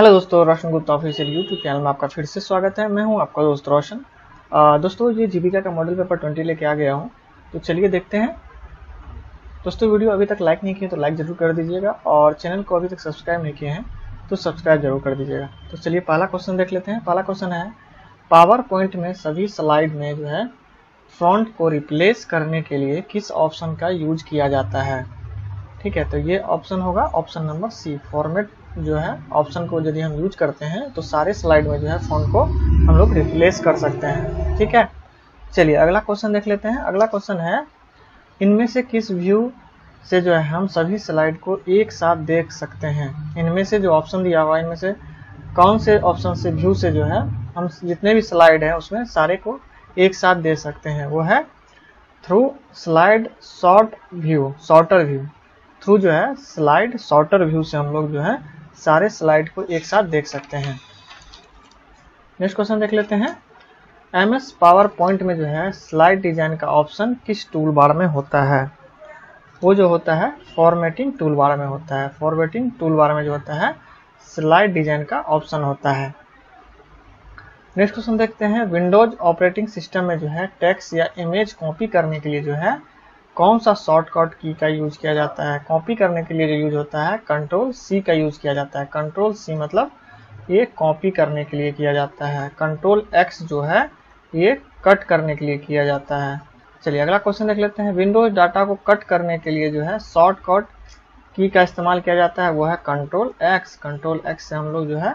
Hello दोस्तों, Roshan Gupta official YouTube channel में आपका फिर से स्वागत है। मैं हूँ आपका दोस्त रोशन। दोस्तों, ये जीविका का मॉडल पेपर 20 लेके आ गया हूँ। तो चलिए देखते हैं। दोस्तों, वीडियो अभी तक लाइक नहीं किए तो लाइक ज़रूर कर दीजिएगा और चैनल को अभी तक सब्सक्राइब नहीं किए हैं तो सब्सक्राइब ज़रूर कर दीजिएगा। तो चलिए पहला क्वेश्चन देख लेते हैं। पहला क्वेश्चन है पावर पॉइंट में सभी स्लाइड में जो है फ्रंट को रिप्लेस करने के लिए किस ऑप्शन का यूज़ किया जाता है? ठीक है तो ये ऑप्शन होगा ऑप्शन नंबर सी फॉर्मेट जो है ऑप्शन को यदि हम यूज़ करते हैं तो सारे स्लाइड में जो है फ़ोन को हम लोग रिप्लेस कर सकते हैं। ठीक है? चलिए, अगला क्वेश्चन देख लेते हैं। अगला क्वेश्चन है, इनमें से किस व्यू से जो है, हम सभी स्लाइड को एक साथ देख सकते हैं? इनमें से जो ऑप्शन दिया हुआ है, इनमें से कौन से ऑप्शन से व्यू से जो है, हम जितने भी स्लाइड है, उसमें सारे को एक साथ दे सकते हैं। वो है through slide short view shorter view through जो है स्लाइड शॉर्टर व्यू से हम लोग जो है सारे स्लाइड को एक साथ देख सकते हैं। नेक्स्ट क्वेश्चन देख लेते हैं। एम एस पावर पॉइंट में जो है, स्लाइड डिज़ाइन का ऑप्शन किस टूल बार में होता है? वो जो होता है, फॉर्मेटिंग टूल बार में होता है। फॉर्मेटिंग टूल बार में जो होता है, स्लाइड डिज़ाइन का ऑप्शन होता है। नेक्स्ट क्वेश्चन देखते हैं। विंडोज़ ऑपरेटिंग सिस्टम में जो है, टेक्स्ट या इमेज कॉपी करने के लिए जो है कौन सा शॉर्टकट की का यूज़ किया जाता है? कॉपी करने के लिए जो यूज़ होता है कंट्रोल सी का यूज़ किया जाता है। कंट्रोल सी मतलब ये कॉपी करने के लिए किया जाता है। कंट्रोल एक्स जो है, ये कट करने के लिए किया जाता है। चलिए अगला क्वेश्चन देख लेते हैं। विंडोज़ डाटा को कट करने के लिए जो है शॉर्टकट की का इस्तेमाल किया जाता है। वो है कंट्रोल एक्स कंट्रोल एक्स से हम लोग जो है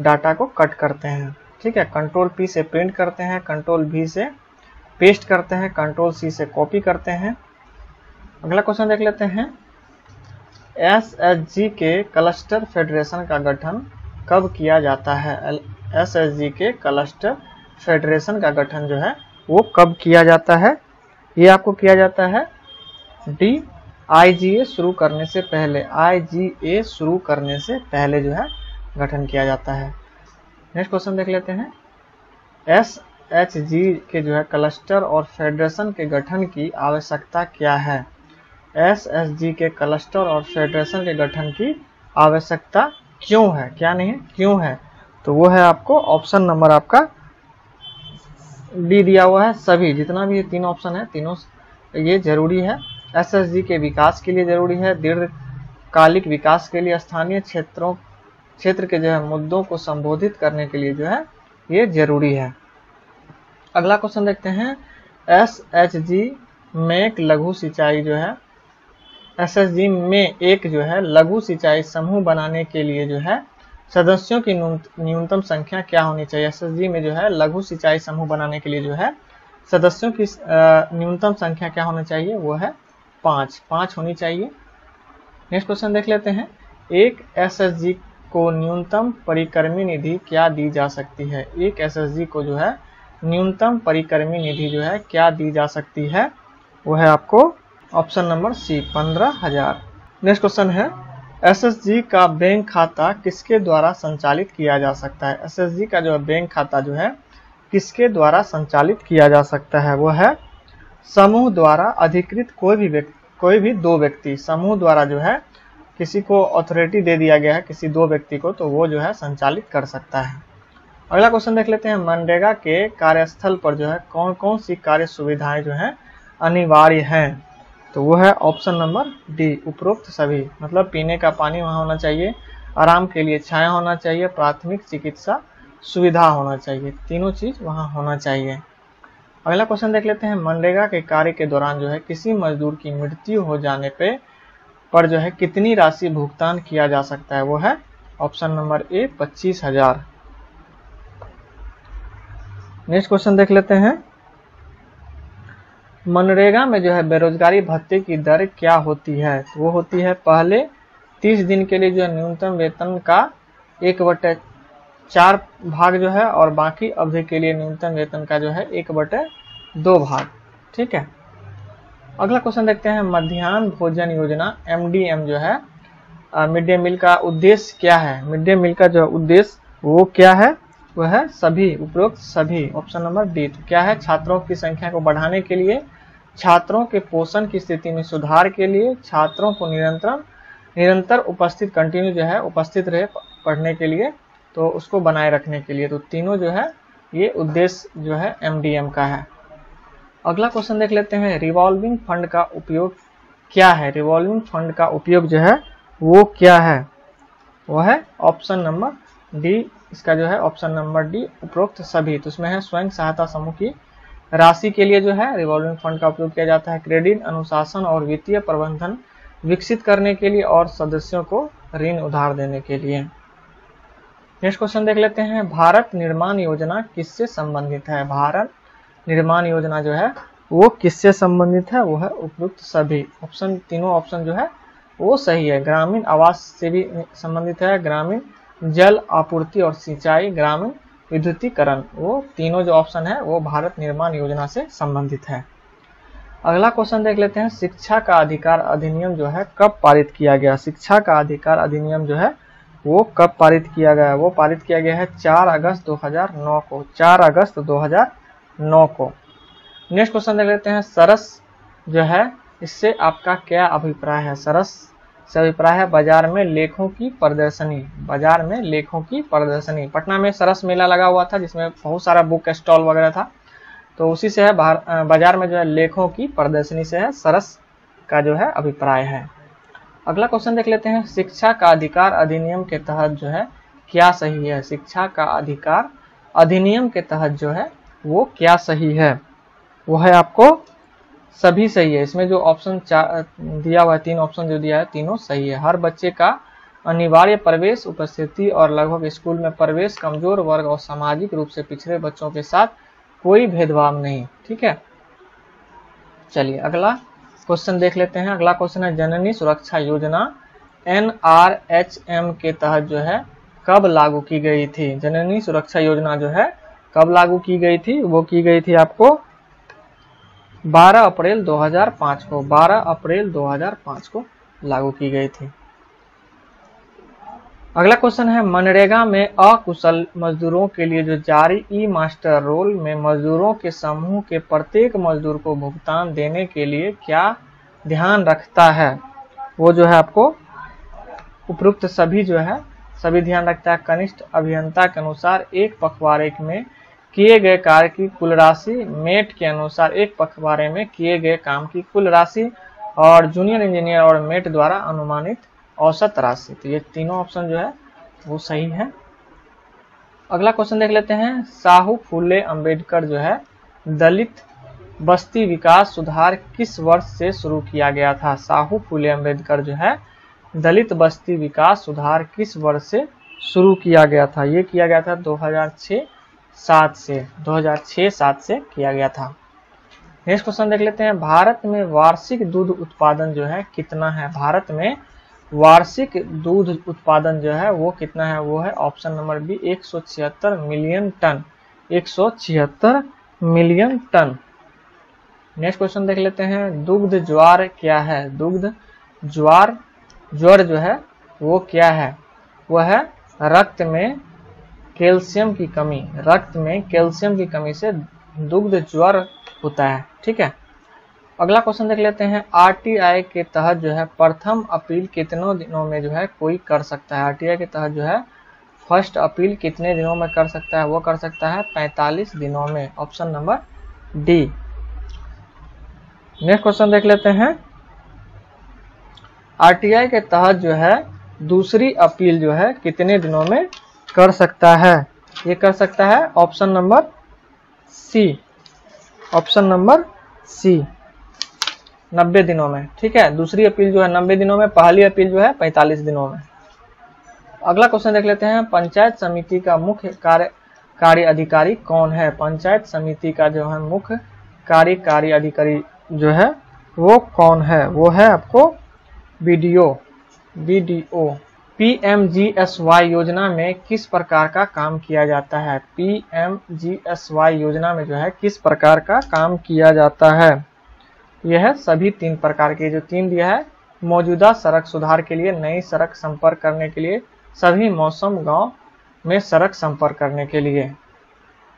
डाटा को कट करते हैं। ठीक है? कंट्रोल पी से प्रिंट करते हैं कंट्रोल भी से पेस्ट करते हैं कंट्रोल सी से कॉपी करते हैं। अगला क्वेश्चन देख लेते हैं। एस एच जी के क्लस्टर फेडरेशन का गठन कब किया जाता है? एस एच जी के क्लस्टर फेडरेशन का गठन जो है, वो कब किया जाता है? ये आपको किया जाता है डी आई जी ए शुरू करने से पहले आई जी ए शुरू करने से पहले जो है, गठन किया जाता है। नेक्स्ट क्वेश्चन देख लेते हैं। एस एच जी के जो है, क्लस्टर और फेडरेशन के गठन की आवश्यकता क्या है? एस एस जी के क्लस्टर और फेडरेशन के गठन की आवश्यकता क्यों है? क्या नहीं क्यों है? तो वो है आपको ऑप्शन नंबर आपका डी दिया हुआ है सभी। जितना भी ये तीन ऑप्शन है, तीनों ये ज़रूरी है। एस एस जी के विकास के लिए ज़रूरी है। दीर्घकालिक विकास के लिए स्थानीय क्षेत्रों, क्षेत्र के जो है मुद्दों को संबोधित करने के लिए जो है ये ज़रूरी है। अगला क्वेश्चन देखते हैं। एस एच जी में एक लघु सिंचाई जो है एसएसजी में एक जो है लघु सिंचाई समूह बनाने के लिए जो है सदस्यों की न्यूनतम संख्या क्या होनी चाहिए? एसएसजी में जो है लघु सिंचाई समूह बनाने के लिए जो है सदस्यों की न्यूनतम संख्या क्या होनी चाहिए? वो है पाँच। पाँच होनी चाहिए। नेक्स्ट क्वेश्चन देख लेते हैं। एक एसएसजी को न्यूनतम परिक्रमी निधि क्या दी जा सकती है? एक एसएसजी को जो है न्यूनतम परिक्रमी निधि जो है क्या दी जा सकती है? वो है आपको ऑप्शन नंबर सी, पंद्रह हज़ार। नेक्स्ट क्वेश्चन है एसएसजी का बैंक खाता किसके द्वारा संचालित किया जा सकता है? एसएसजी का जो बैंक खाता जो है, किसके द्वारा संचालित किया जा सकता है? वो है समूह द्वारा अधिकृत कोई भी व्यक्ति, कोई भी दो व्यक्ति। समूह द्वारा जो है, किसी को अथॉरिटी दे दिया गया है, किसी दो व्यक्ति को तो वो जो है संचालित कर सकता है। अगला क्वेश्चन देख लेते हैं, मनरेगा के कार्यस्थल पर जो है कौन कौन सी कार्य सुविधाएँ जो है, अनिवार्य हैं? तो वो है ऑप्शन नंबर डी उपरोक्त सभी। मतलब पीने का पानी वहाँ होना चाहिए, आराम के लिए छाया होना चाहिए, प्राथमिक चिकित्सा सुविधा होना चाहिए। तीनों चीज़ वहाँ होना चाहिए। अगला क्वेश्चन देख लेते हैं। मनरेगा के कार्य के दौरान जो है किसी मजदूर की मृत्यु हो जाने पे, पर जो है कितनी राशि भुगतान किया जा सकता है? वो है ऑप्शन नंबर ए पच्चीस हज़ार। नेक्स्ट क्वेश्चन देख लेते हैं। मनरेगा में जो है बेरोजगारी, भत्ते की दर क्या होती है? वो होती है पहले तीस दिन के लिए जो न्यूनतम वेतन का एक बटे चार भाग जो है और बाकी अवधि के लिए न्यूनतम वेतन का जो है एक बटे दो भाग। ठीक है? अगला क्वेश्चन देखते हैं। मध्यान्ह भोजन योजना एमडीएम जो है मिड डे मील का उद्देश्य क्या है? मिड डे मील का जो उद्देश्य वो क्या है? वह है सभी, उपरोक्त सभी। Option number D. तो क्या है? छात्रों की संख्या को बढ़ाने के लिए छात्रों के पोषण की स्थिति में सुधार के लिए छात्रों को निरंतर निरंतर उपस्थित कंटिन्यू जो है, उपस्थित रहे पढ़ने के लिए तो उसको बनाए रखने के लिए। तो तीनों जो है, ये उद्देश्य जो है एमडीएम का है। अगला क्वेश्चन देख लेते हैं। रिवॉल्विंग फंड का उपयोग क्या है? रिवॉल्विंग फंड का उपयोग जो है, वो क्या है? वो है ऑप्शन नंबर डी इसका जो है ऑप्शन नंबर डी उपरोक्त सभी। तो उसमें है स्वयं सहायता समूह की राशि के लिए जो है रिवॉल्विंग फंड का उपयोग किया जाता है। क्रेडिट अनुशासन और वित्तीय प्रबंधन विकसित करने के लिए और सदस्यों को ऋण उधार देने के लिए। नेक्स्ट क्वेश्चन देख लेते हैं। भारत निर्माण योजना किससे संबंधित है? भारत निर्माण योजना जो है, वो किससे संबंधित है? वो है उपयुक्त सभी। ऑप्शन तीनों ऑप्शन जो है, वो सही है। ग्रामीण आवास से भी संबंधित है। ग्रामीण जल आपूर्ति और सिंचाई, ग्रामीण विद्युतीकरण, वो तीनों जो ऑप्शन है, वो भारत निर्माण योजना से संबंधित है। अगला क्वेश्चन देख लेते हैं। शिक्षा का अधिकार अधिनियम जो है, कब पारित किया गया? शिक्षा का अधिकार अधिनियम जो है, वो कब पारित किया गया? वो पारित किया गया है 4 अगस्त 2009 को। 4 अगस्त 2009 को। नेक्स्ट क्वेश्चन देख लेते हैं। सरस जो है, इससे आपका क्या अभिप्राय है? सरस से अभिप्राय है, बाज़ार में लेखों की प्रदर्शनी, बाज़ार में लेखों की प्रदर्शनी। पटना में सरस मेला लगा हुआ था, जिसमें बहुत सारा बुक स्टॉल वगैरह था। तो उसी से है बाज़ार में जो है, लेखों की प्रदर्शनी से है, सरस का जो है, अभिप्राय है। अगला क्वेश्चन देख लेते हैं। शिक्षा का अधिकार अधिनियम के तहत जो है, क्या सही है? शिक्षा का अधिकार अधिनियम के तहत जो है, वो क्या सही है? वो है आपको सभी सही है। इसमें जो ऑप्शन दिया हुआ है, तीन ऑप्शन जो दिया है, तीनों सही है। हर बच्चे का अनिवार्य प्रवेश, उपस्थिति और लगभग स्कूल में प्रवेश, कमज़ोर वर्ग और सामाजिक रूप से पिछड़े बच्चों के साथ कोई भेदभाव नहीं, ठीक है? चलिए, अगला क्वेश्चन देख लेते हैं। अगला क्वेश्चन है, जननी सुरक्षा योजना एन आर एच एम के तहत जो है, कब लागू की गई थी? जननी सुरक्षा योजना जो है, कब लागू की गई थी? वो की गई थी आपको 12 अप्रैल 2005 को 12 अप्रैल 2005 को लागू की गई थी। अगला क्वेश्चन है, मनरेगा में अकुशल मजदूरों के लिए जो जारी ई मास्टर रोल में मजदूरों के समूह के प्रत्येक मजदूर को भुगतान देने के लिए क्या ध्यान रखता है? वो जो है आपको उपरोक्त सभी जो है, सभी ध्यान रखता है। कनिष्ठ अभियंता के अनुसार एक पखवाड़े में किए गए कार्य की कुल राशि मेट के अनुसार एक पखवाड़े में किए गए काम की कुल राशि और जूनियर इंजीनियर और मेट द्वारा अनुमानित औसत राशि। तो ये तीनों ऑप्शन जो है, वो सही है। अगला क्वेश्चन देख लेते हैं। साहू फूले अंबेडकर जो है, दलित बस्ती विकास सुधार किस वर्ष से शुरू किया गया था? साहू फूले अंबेडकर जो है, दलित बस्ती विकास सुधार किस वर्ष से शुरू किया गया था? ये किया गया था 2006 सात से 2006 सात से किया गया था। नेक्स्ट क्वेश्चन देख लेते हैं। भारत में वार्षिक दूध उत्पादन जो है कितना है? भारत में वार्षिक दूध उत्पादन जो है वो कितना है? वो है ऑप्शन नंबर बी, एक मिलियन टन। एक सौ छिहत्तर मिलियन टन। नेक्स्ट क्वेश्चन देख लेते हैं। दुग्ध ज्वार क्या है? दुग्ध ज्वार, ज्वर जो है वो क्या है? वह है रक्त में कैल्शियम की कमी, रक्त में कैल्शियम की कमी से दुग्ध ज्वर होता है, ठीक है? अगला क्वेश्चन देख लेते हैं। आरटीआई के तहत जो है, प्रथम अपील कितनों दिनों में जो है कोई कर सकता है? आरटीआई के तहत जो है फ़र्स्ट अपील कितने दिनों में कर सकता है? वो कर सकता है 45 दिनों में। Option number D next question देख लेते हैं। आरटीआई के तहत जो है, दूसरी अपील जो है, कितने दिनों में कर सकता है। ये कर सकता है option number C. Option number C. नब्बे दिनों में, ठीक है? दूसरी अपील जो है, नब्बे दिनों में। पहली अपील जो है, पैंतालीस दिनों में। अगला क्वेश्चन देख लेते हैं। पंचायत समिति का मुख्य कार्य कार्य अधिकारी कौन है? पंचायत समिति का जो है, मुख्य कार्यकारी अधिकारी जो है, वो कौन है? वो है आपको बीडीओ बीडीओ पीएमजीएसवाई योजना में किस प्रकार का काम किया जाता है? पीएमजीएसवाई योजना में जो है, किस प्रकार का काम किया जाता है? यह सभी तीन प्रकार के जो तीन दिया है, मौजूदा सड़क सुधार के लिए, नई सड़क संपर्क करने के लिए, सभी मौसम गाँव में सड़क संपर्क करने के लिए।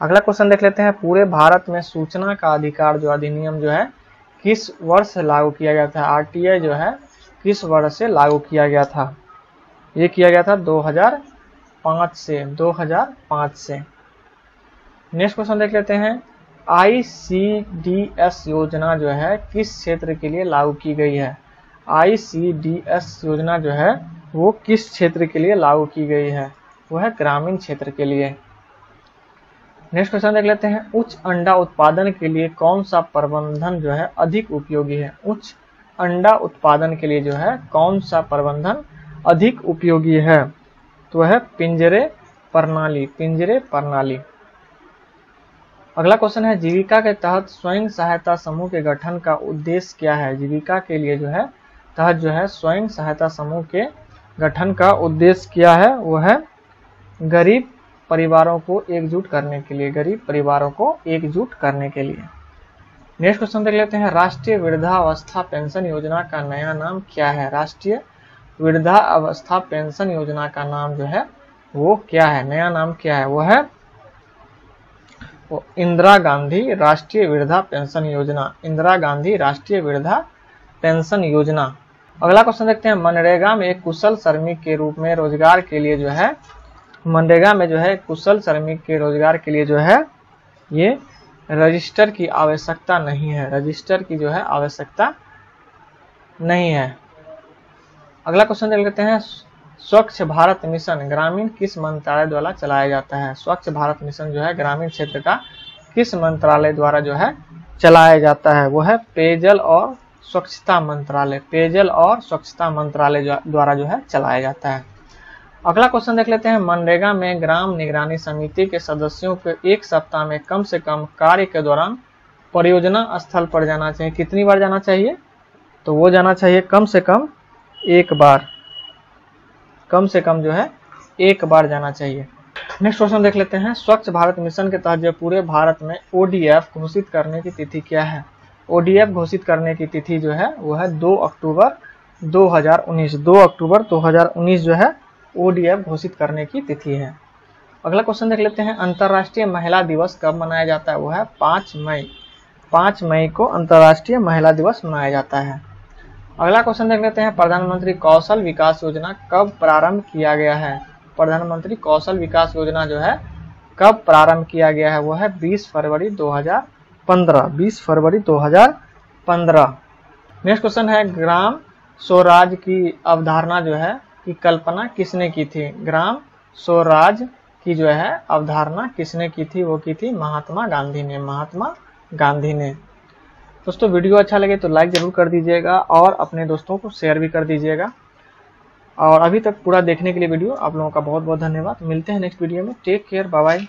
अगला क्वेश्चन देख लेते हैं। पूरे भारत में सूचना का अधिकार जो अधिनियम जो है, किस वर्ष लागू किया गया था? आरटीआई जो है, किस वर्ष से लागू किया गया था? ये किया गया था 2000 2005 से 2005 से। नेक्स्ट क्वेश्चन देख लेते हैं। आईसीडीएस योजना जो है, किस क्षेत्र के लिए लागू की गई है? आईसीडीएस योजना जो है, वो किस क्षेत्र के लिए लागू की गई है? वो है ग्रामीण क्षेत्र के लिए। नेक्स्ट क्वेश्चन देख लेते हैं। उच्च अंडा उत्पादन के लिए कौन सा प्रबंधन जो है, अधिक उपयोगी है? उच्च अंडा उत्पादन के लिए जो है, कौन सा प्रबंधन अधिक उपयोगी है तो है पिंजरे प्रणाली पिंजरे प्रणाली। अगला क्वेश्चन है, जीविका के तहत स्वयं सहायता समूह के गठन का उद्देश्य क्या है? जीविका के लिए जो है, तहत जो है, स्वयं सहायता समूह के गठन का उद्देश्य क्या है? वो है गरीब परिवारों को एकजुट करने के लिए, गरीब परिवारों को एकजुट करने के लिए। नेक्स्ट क्वेश्चन देख लेते हैं, राष्ट्रीय वृद्धावस्था पेंशन योजना का नया नाम क्या है? राष्ट्रीय वृद्धा अवस्था पेंशन योजना का नाम जो है, वो क्या है? नया नाम क्या है? वो है, वो इंदिरा गांधी राष्ट्रीय वृद्धा पेंशन योजना। इंदिरा गांधी राष्ट्रीय वृद्धा पेंशन योजना। अगला क्वेश्चन देखते हैं। मनरेगा में एक कुशल श्रमिक के रूप में रोज़गार के लिए जो है, मनरेगा में जो है कुशल श्रमिक के रोज़गार के लिए जो है, ये रजिस्टर की आवश्यकता नहीं है। रजिस्टर की जो है आवश्यकता नहीं है। अगला क्वेश्चन देख लेते हैं। स्वच्छ भारत मिशन ग्रामीण किस मंत्रालय द्वारा चलाया जाता है? स्वच्छ भारत मिशन जो है, ग्रामीण क्षेत्र का किस मंत्रालय द्वारा जो है चलाया जाता है? वो है पेयजल और स्वच्छता मंत्रालय। पेयजल और स्वच्छता मंत्रालय द्वारा जो है चलाया जाता है। अगला क्वेश्चन देख लेते हैं। मनरेगा में ग्राम निगरानी समिति के सदस्यों को एक सप्ताह में कम से कम कार्य के दौरान परियोजना स्थल पर जाना चाहिए। कितनी बार जाना चाहिए? तो वो जाना चाहिए कम से कम एक बार। कम से कम जो है, एक बार जाना चाहिए। नेक्स्ट क्वेश्चन देख लेते हैं। स्वच्छ भारत मिशन के तहत जो पूरे भारत में ओडीएफ घोषित करने की तिथि क्या है? ओडीएफ घोषित करने की तिथि जो है, वो है 2 अक्टूबर 2019 2 अक्टूबर 2019 जो है ओडीएफ घोषित करने की तिथि है। अगला क्वेश्चन देख लेते हैं। अंतर्राष्ट्रीय महिला दिवस कब मनाया जाता है? वो है पाँच मई। पाँच मई को अंतर्राष्ट्रीय महिला दिवस मनाया जाता है। अगला क्वेश्चन देख लेते हैं, प्रधानमंत्री कौशल विकास योजना कब प्रारंभ किया गया है? प्रधानमंत्री कौशल विकास योजना जो है, कब प्रारंभ किया गया है? वो है 20 फरवरी 2015 20 फरवरी 2015 नेक्स्ट क्वेश्चन है, ग्राम स्वराज की अवधारणा जो है, की कल्पना किसने की थी? ग्राम स्वराज की जो है, अवधारणा किसने की थी? वो की थी महात्मा गांधी ने, महात्मा गांधी ने। दोस्तों, वीडियो अच्छा लगे तो लाइक ज़रूर कर दीजिएगा और अपने दोस्तों को शेयर भी कर दीजिएगा। और अभी तक पूरा देखने के लिए वीडियो, आप लोगों का बहुत बहुत धन्यवाद। मिलते हैं नेक्स्ट वीडियो में। Take care bye bye